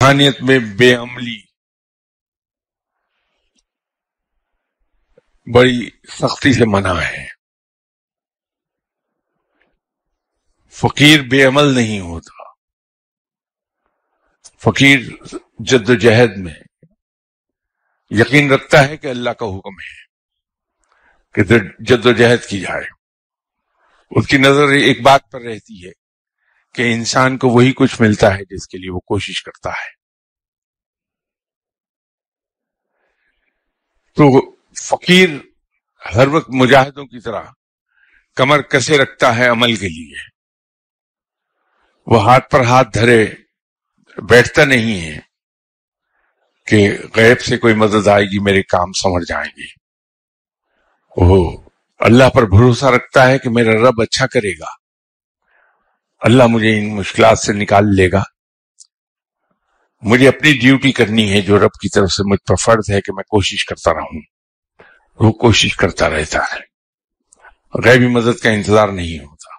रूहानियत में बेअमली। बड़ी सख्ती से मना है। फकीर बेअमल नहीं होता। फकीर जद्दोजहद में। यकीन रखता है कि अल्लाह का हुक्म है कि जद्दोजहद की जाए। उसकी नज़र एक बात पर रहती है। कि इंसान को वही कुछ मिलता है जिसके लिए वो कोशिश करता है। तो फकीर हर वक्त मुजाहिदों की तरह कमर कसे रखता है अमल के लिए। वो हाथ पर हाथ धरे, बैठता नहीं है कि गैब से कोई मदद आएगी, मेरे काम समझ जाएँगे। वो अल्लाह पर भरोसा रखता है कि मेरा रब अच्छा करेगा। अल्लाह मुझे इन मुश्किल से निकाल लेगा। मुझे अपनी ड्यूटी करनी है जो रब की तरफ़ से मुझ पर फ़र्ज़ है कि मैं कोशिश करता रहूँ। वो कोशिश करता रहता है। गैबी मदद का इंतज़ार नहीं होता।